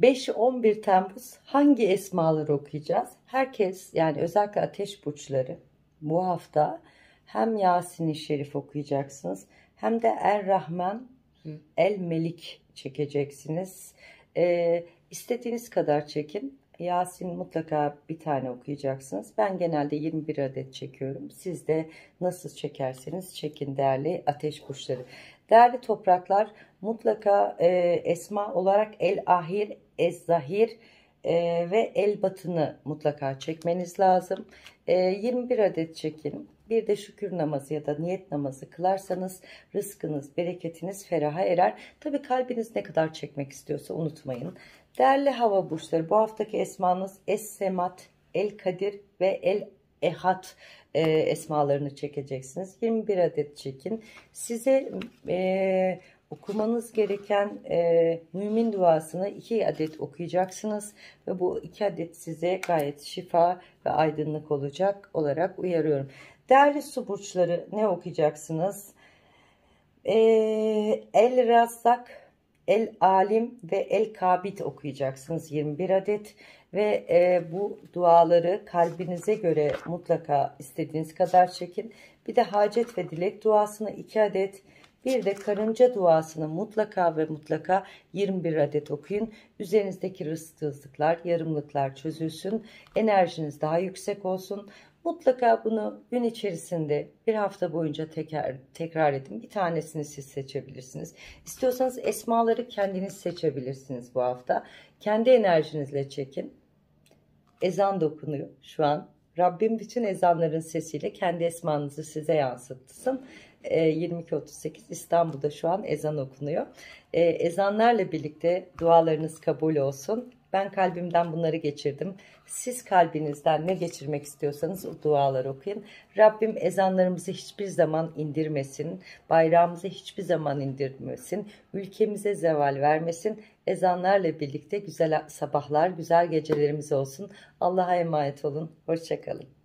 5-11 Temmuz hangi esmaları okuyacağız? Herkes yani özellikle ateş burçları bu hafta hem Yasin-i Şerif okuyacaksınız hem de Er Rahman El Melik çekeceksiniz. Ee, istediğiniz kadar çekin. Yasin mutlaka bir tane okuyacaksınız. Ben genelde 21 adet çekiyorum. Siz de nasıl çekerseniz çekin değerli ateş kuşları. Değerli topraklar mutlaka e, esma olarak El Ahir, Ez Zahir e, ve El Batını mutlaka çekmeniz lazım. E, 21 adet çekin. Bir de şükür namazı ya da niyet namazı kılarsanız rızkınız, bereketiniz feraha erer. Tabi kalbiniz ne kadar çekmek istiyorsa unutmayın. Değerli hava burçları bu haftaki esmanız Es Semat, El Kadir ve El Ehad e, esmalarını çekeceksiniz. 21 adet çekin. Size e, okumanız gereken e, mümin duasını 2 adet okuyacaksınız. Ve bu 2 adet size gayet şifa ve aydınlık olacak olarak uyarıyorum. Değerli su burçları ne okuyacaksınız? E, El Razak, El Alim ve El Kabit okuyacaksınız 21 adet ve e, bu duaları kalbinize göre mutlaka istediğiniz kadar çekin. Bir de hacet ve dilek duasını 2 adet bir de karınca duasını mutlaka ve mutlaka 21 adet okuyun. Üzerinizdeki rızkızlıklar, yarımlıklar çözülsün. Enerjiniz daha yüksek olsun. Mutlaka bunu gün içerisinde bir hafta boyunca tekrar, tekrar edin. Bir tanesini siz seçebilirsiniz. İstiyorsanız esmaları kendiniz seçebilirsiniz bu hafta. Kendi enerjinizle çekin. Ezan dokunuyor şu an. Rabbim bütün ezanların sesiyle kendi esmanızı size yansıtsın. 22.38 ee, İstanbul'da şu an ezan okunuyor. Ee, ezanlarla birlikte dualarınız kabul olsun. Ben kalbimden bunları geçirdim. Siz kalbinizden ne geçirmek istiyorsanız o duaları okuyun. Rabbim ezanlarımızı hiçbir zaman indirmesin. Bayrağımızı hiçbir zaman indirmesin. Ülkemize zeval vermesin. Ezanlarla birlikte güzel sabahlar, güzel gecelerimiz olsun. Allah'a emanet olun. Hoşçakalın.